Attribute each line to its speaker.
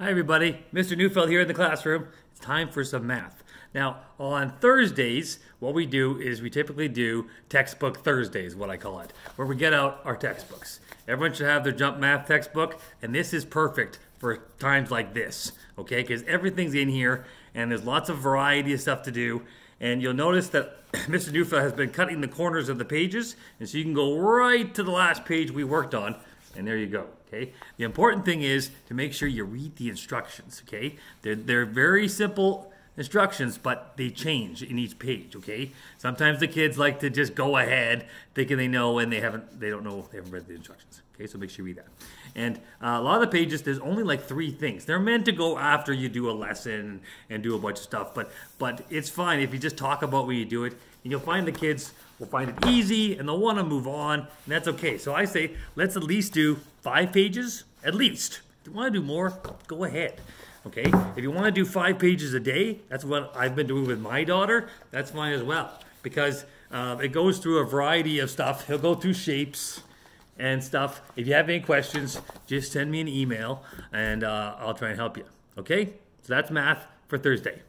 Speaker 1: Hi, everybody. Mr. Neufeld here in the classroom. It's time for some math. Now, on Thursdays, what we do is we typically do textbook Thursdays, what I call it, where we get out our textbooks. Everyone should have their JUMP Math textbook, and this is perfect for times like this, okay? Because everything's in here, and there's lots of variety of stuff to do. And you'll notice that Mr. Neufeld has been cutting the corners of the pages, and so you can go right to the last page we worked on, and there you go. Okay. The important thing is to make sure you read the instructions. Okay. They're they're very simple instructions, but they change in each page. Okay. Sometimes the kids like to just go ahead thinking they know and they haven't. They don't know. They haven't read the instructions. Okay. So make sure you read that. And uh, a lot of the pages, there's only like three things. They're meant to go after you do a lesson and do a bunch of stuff. But but it's fine if you just talk about when you do it, and you'll find the kids will find it easy and they'll want to move on, and that's okay. So I say, let's at least do five pages, at least. If you want to do more, go ahead. Okay? If you want to do five pages a day, that's what I've been doing with my daughter, that's fine as well. Because uh, it goes through a variety of stuff. He'll go through shapes and stuff. If you have any questions, just send me an email and uh, I'll try and help you. Okay? So that's math for Thursday.